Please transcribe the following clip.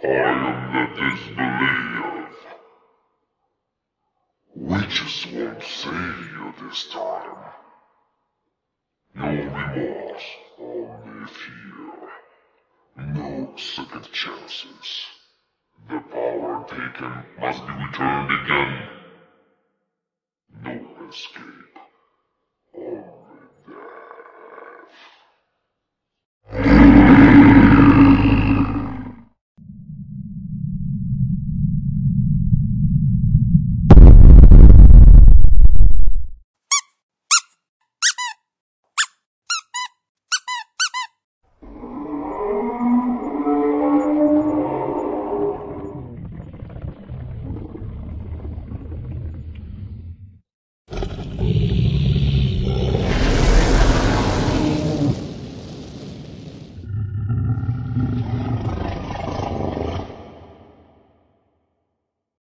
I am the disbelief. just won't save you this time. No remorse, only fear. No second chances. The power taken must be returned again. No escape. Only death.